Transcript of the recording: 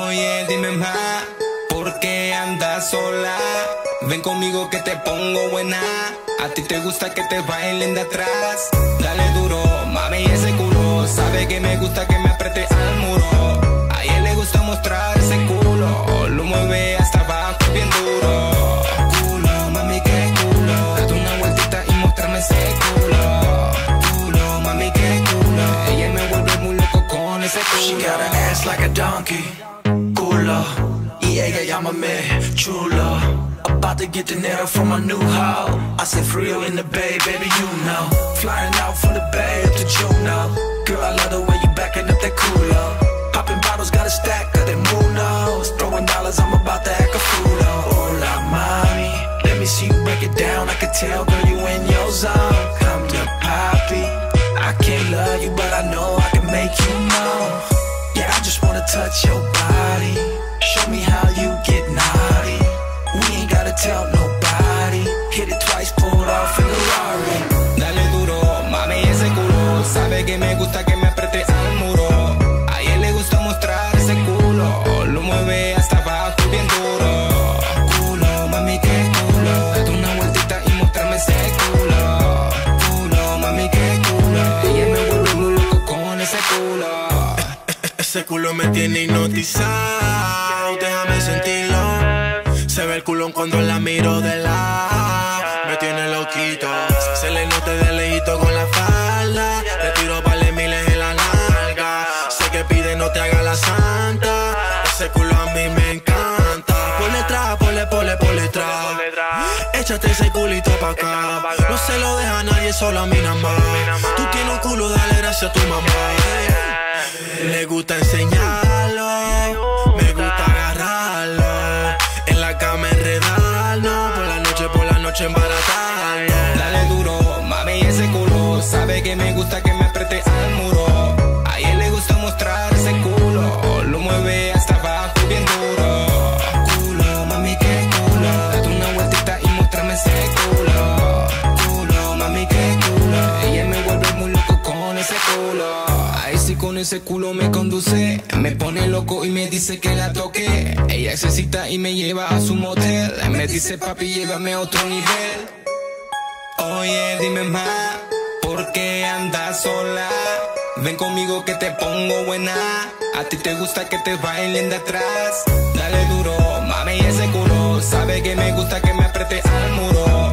Oye, dime más, ¿por qué andas sola? Ven conmigo que te pongo buena. A ti te gusta que te bailen de atrás. Dale duro, mami, ese culo. Sabe que me gusta que me apriete al muro. A él le gusta mostrar ese culo. Lo mueve hasta abajo bien duro. Culo, mami, qué culo. Date una vueltita y mostrarme ese culo. Culo, mami, qué culo. Ella me vuelve muy loco con ese She culo. got an ass like a donkey. Culo. Y ella llámame chulo. About to get the dinero from my new hoe. I said frio in the bay, baby, you know. Flying out from the bay up to Juno. Girl, I love the way you backing up that cooler. Popping bottles, got a stack of them moonos. Throwing dollars, I'm about to act a fool. Hola, mommy. Let me see you break it down. I can tell, girl, you in your zone. Come to Poppy. I can't love you, but I know I can make you know. Yeah, I just wanna touch Ese culo me tiene hipnotizado, déjame sentirlo. Se ve el culón cuando la miro de lado, me tiene loquito. Se le nota de lejito con la falda, le tiro par miles en la nalga. Sé que pide no te haga la santa, ese culo a mí me encanta. Ponle tra, ponle, ponle, ponle tra. Échate ese culito pa' acá. No se lo deja a nadie, solo a mí nada. Tú tienes un culo, dale gracias a tu mamá. Le gusta enseñarlo, me gusta agarrarlo. En la cama enredarlo, por la noche, por la noche embaratarlo. Dale duro, mami, ese culo. Sabe que me gusta que me apriete al muro. Ese culo me conduce. Me pone loco y me dice que la toque. Ella se cita y me lleva a su motel. Me dice, papi, llévame a otro nivel. Oye, dime más, ¿por qué andas sola? Ven conmigo que te pongo buena. A ti te gusta que te bailen de atrás. Dale duro, mami, ese culo. Sabe que me gusta que me apriete al muro.